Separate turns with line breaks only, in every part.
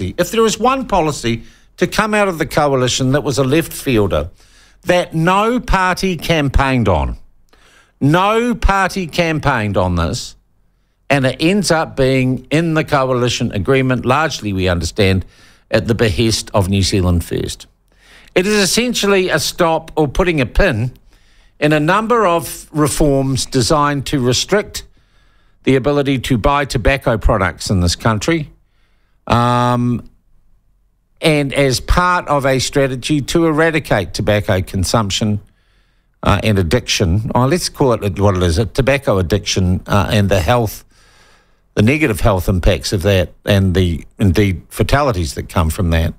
if there was one policy to come out of the coalition that was a left fielder that no party campaigned on, no party campaigned on this, and it ends up being in the coalition agreement, largely, we understand, at the behest of New Zealand First. It is essentially a stop or putting a pin in a number of reforms designed to restrict the ability to buy tobacco products in this country. Um, and as part of a strategy to eradicate tobacco consumption uh, and addiction, oh, let's call it what it is a tobacco addiction uh, and the health, the negative health impacts of that, and the indeed fatalities that come from that.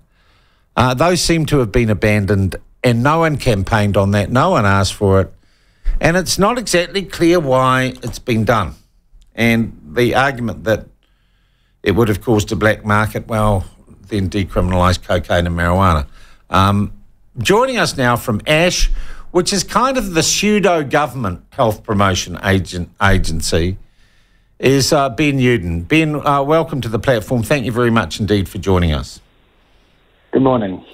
Uh, those seem to have been abandoned, and no one campaigned on that. No one asked for it. And it's not exactly clear why it's been done. And the argument that it would have caused a black market, well, then decriminalise cocaine and marijuana. Um, joining us now from ASH, which is kind of the pseudo government health promotion agent, agency, is uh, Ben Youdan. Ben, uh, welcome to the platform. Thank you very much indeed for joining us.
Good morning.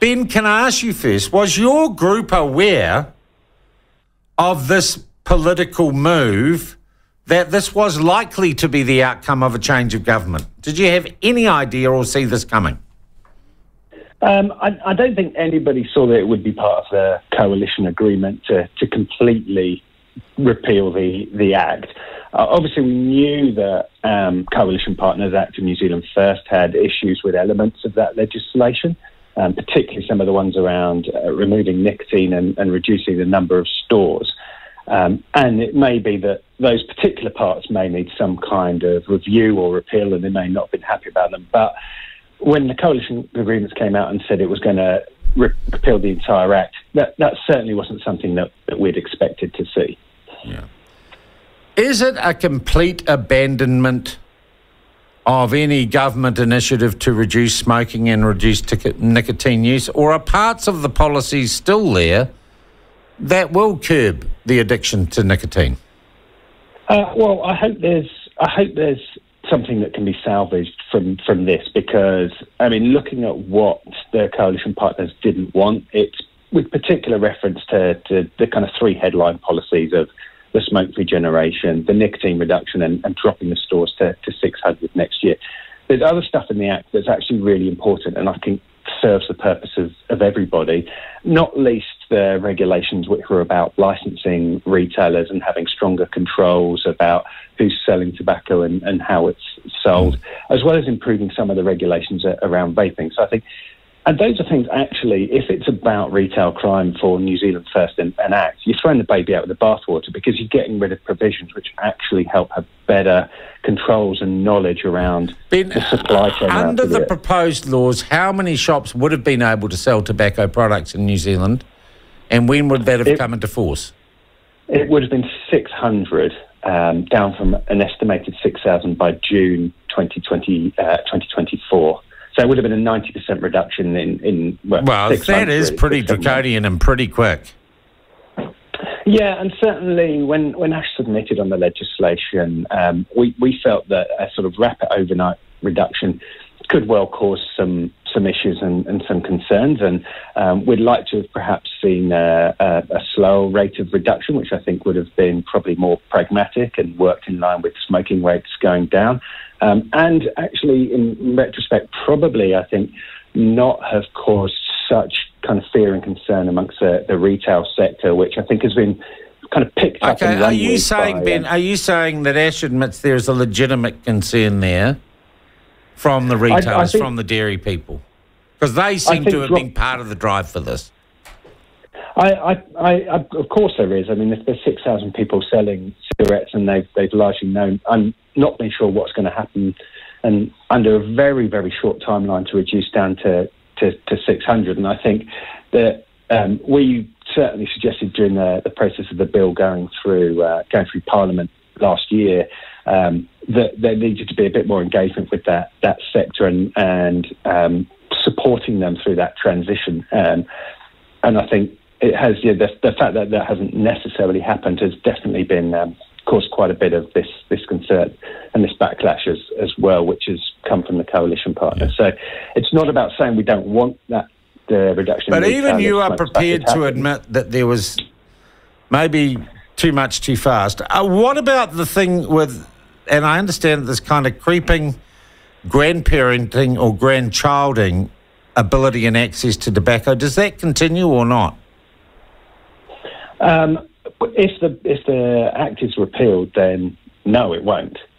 Ben, can I ask you first, was your group aware of this political move that this was likely to be the outcome of a change of government? Did you have any idea or see this coming?
Um, I, I, don't think anybody saw that it would be part of the coalition agreement to, to completely repeal the, the Act. Uh, obviously, we knew that um, Coalition Partners Act New Zealand First had issues with elements of that legislation, um, particularly some of the ones around uh, removing nicotine and, and, reducing the number of stores. Um, and it may be that those particular parts may need some kind of review or repeal, and they may not have been happy about them. But when the coalition agreements came out and said it was going to repeal the entire act, that, that certainly wasn't something that, that we'd expected to see.
Yeah. Is it a complete abandonment of any government initiative to reduce smoking and reduce nicotine use, or are parts of the policies still there that will curb the addiction to nicotine?
Uh, well, I hope there's I hope there's something that can be salvaged from from this because I mean, looking at what the coalition partners didn't want, it's with particular reference to, to the kind of three headline policies of the smoke-free generation, the nicotine reduction, and, and dropping the stores to, to 600 next year. There's other stuff in the Act that's actually really important, and I think serves the purpose of, of everybody, not least the regulations which were about licensing retailers and having stronger controls about who's selling tobacco and, and how it's sold, as well as improving some of the regulations around vaping. So I think and those are things, actually, if it's about retail crime for New Zealand First and, and Act, you're throwing the baby out with the bathwater because you're getting rid of provisions which actually help have better controls and knowledge around ben, the supply chain.
Under the proposed laws, how many shops would have been able to sell tobacco products in New Zealand, and when would that have it, come into force?
It would have been 600, um, down from an estimated 6,000 by June 2020, uh, 2024. So it would have been a 90% reduction in, in well,
well that is pretty draconian and pretty quick.
Yeah, and certainly when, when Ash submitted on the legislation, um, we, we felt that a sort of rapid overnight reduction could well cause some some issues and, and some concerns, and um, we'd like to have perhaps seen a, a, a slow rate of reduction, which I think would have been probably more pragmatic and worked in line with smoking rates going down. Um, and actually, in retrospect, probably I think not have caused such kind of fear and concern amongst the, the retail sector, which I think has been kind of picked up.
Okay, are you saying, by, Ben? Uh, are you saying that Ash admits there is a legitimate concern there from the retailers, I, I think, from the dairy people, because they seem to have been part of the drive for this?
I, I, I, of course there is. I mean, if there's six thousand people selling cigarettes and they've they've largely known, I'm not been sure what's going to happen, and under a very very short timeline to reduce down to to, to 600. And I think that um, we certainly suggested during the, the process of the bill going through uh, going through Parliament last year um, that there needed to be a bit more engagement with that that sector and and um, supporting them through that transition. Um, and I think it has yeah, the, the, fact that that hasn't necessarily happened has definitely been um, caused quite a bit of this this concern and this backlash as, as well, which has come from the coalition partners. Yeah. So it's not about saying we don't want that the reduction.
But even you are prepared to admit that there was maybe too much too fast. Uh, what about the thing with, and I understand this kind of creeping grandparenting or grandchilding ability and access to tobacco. Does that continue or not?
Um, if the if the act is repealed, then no, it won't.